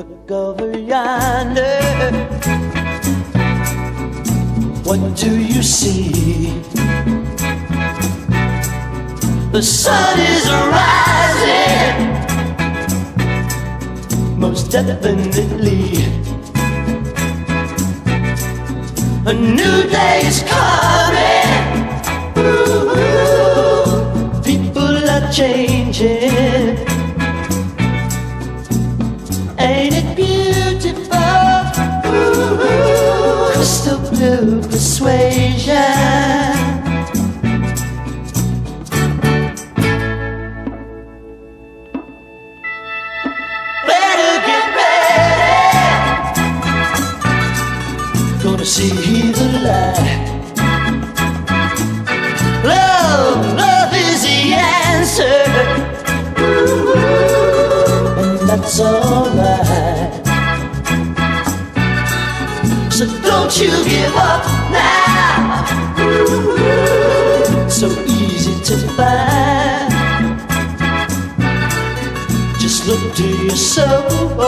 Look over yonder. What do you see? The sun is rising, most definitely. A new day is coming. Ooh, people are changing. Ain't it beautiful? Ooh, crystal blue persuasion. Better get ready. Gonna see the light. Love, love is the answer. And that's. Don't you give up now. So easy to find. Just look to your soul.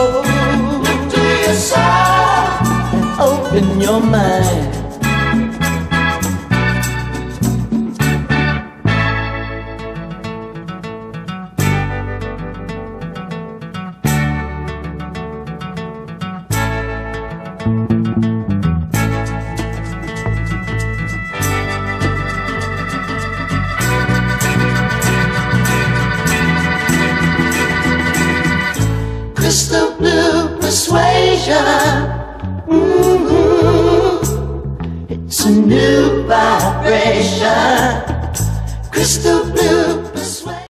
Look to your soul. And open your mind. Mhm. It's a new vibration. Crystal blue